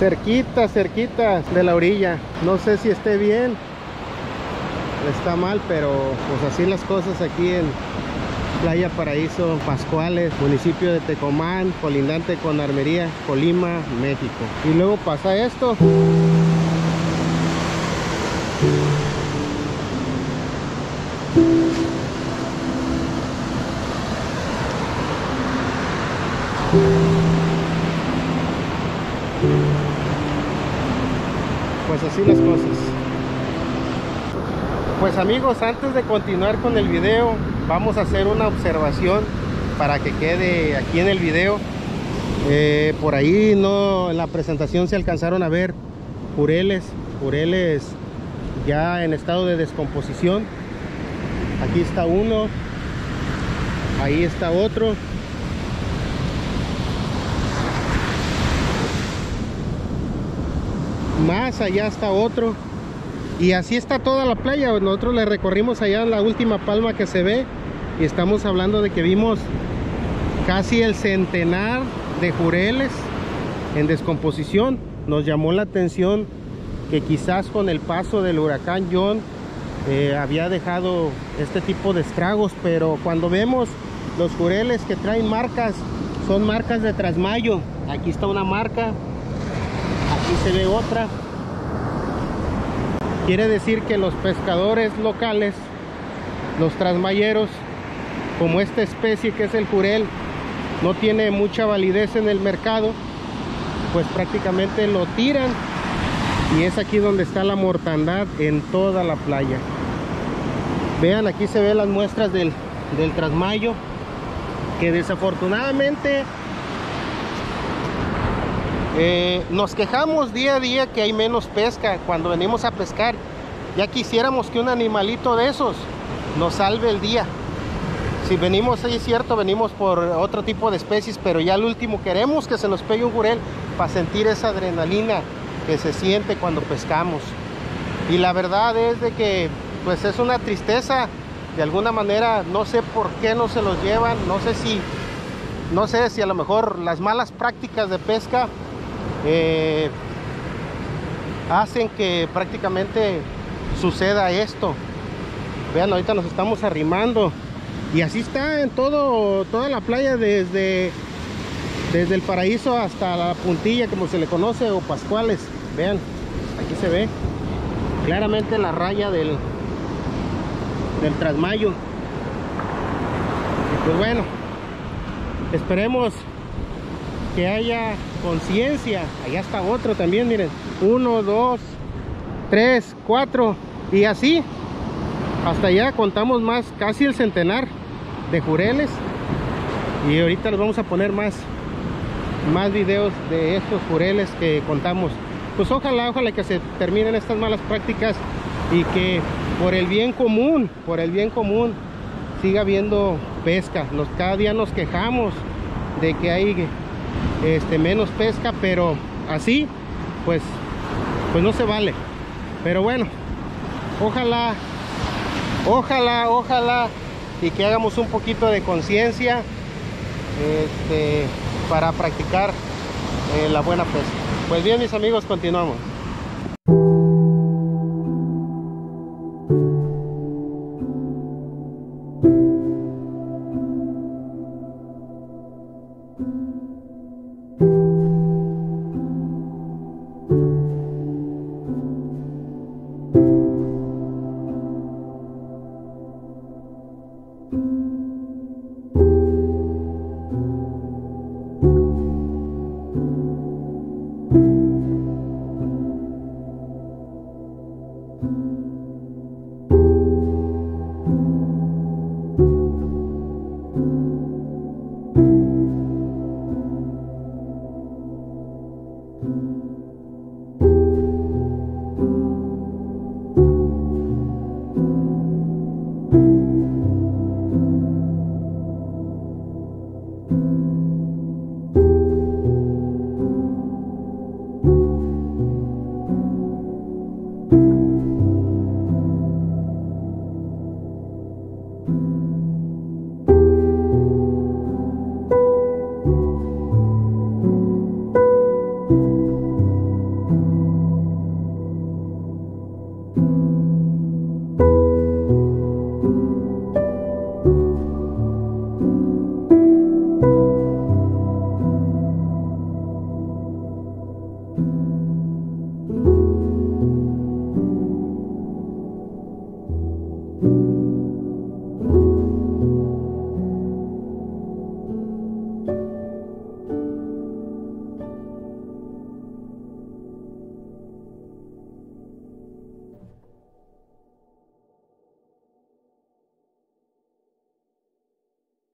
cerquita, cerquita de la orilla. No sé si esté bien, está mal, pero pues así las cosas aquí en Playa Paraíso Pascuales, municipio de Tecomán, colindante con Armería, Colima, México. Y luego pasa esto. Pues así las cosas. Pues amigos, antes de continuar con el video, vamos a hacer una observación para que quede aquí en el video. Eh, por ahí no en la presentación se alcanzaron a ver jureles, jureles ya en estado de descomposición. Aquí está uno, ahí está otro. Más allá está otro. Y así está toda la playa. Nosotros le recorrimos allá la última palma que se ve. Y estamos hablando de que vimos casi el centenar de jureles en descomposición. Nos llamó la atención que quizás con el paso del huracán John eh, había dejado este tipo de estragos. Pero cuando vemos los jureles que traen marcas, son marcas de trasmayo. Aquí está una marca. Se ve otra. Quiere decir que los pescadores locales, los trasmayeros, como esta especie que es el jurel, no tiene mucha validez en el mercado, pues prácticamente lo tiran y es aquí donde está la mortandad en toda la playa. Vean, aquí se ven las muestras del, del trasmayo, que desafortunadamente eh, nos quejamos día a día que hay menos pesca cuando venimos a pescar. Ya quisiéramos que un animalito de esos nos salve el día. Si venimos, ahí es cierto, venimos por otro tipo de especies, pero ya al último queremos que se nos pegue un jurel para sentir esa adrenalina que se siente cuando pescamos. Y la verdad es de que pues es una tristeza, de alguna manera, no sé por qué no se los llevan, no sé si, no sé si a lo mejor las malas prácticas de pesca eh, hacen que prácticamente suceda esto. Vean, ahorita nos estamos arrimando. Y así está en todo, toda la playa desde, desde el paraíso hasta la puntilla, como se le conoce, o Pascuales. Vean, aquí se ve claramente la raya del, del trasmayo. Y pues bueno, esperemos que haya conciencia. Allá está otro también, miren. Uno, dos, tres, cuatro. Y así, hasta allá contamos más, casi el centenar de jureles. Y ahorita les vamos a poner más, más videos de estos jureles que contamos. Pues ojalá, ojalá que se terminen estas malas prácticas y que por el bien común, por el bien común, siga habiendo pesca. Nos, cada día nos quejamos de que hay este, menos pesca, pero así, pues, pues no se vale. Pero bueno, ojalá, ojalá, ojalá y que hagamos un poquito de conciencia este, para practicar eh, la buena pesca. Pues bien, mis amigos, continuamos.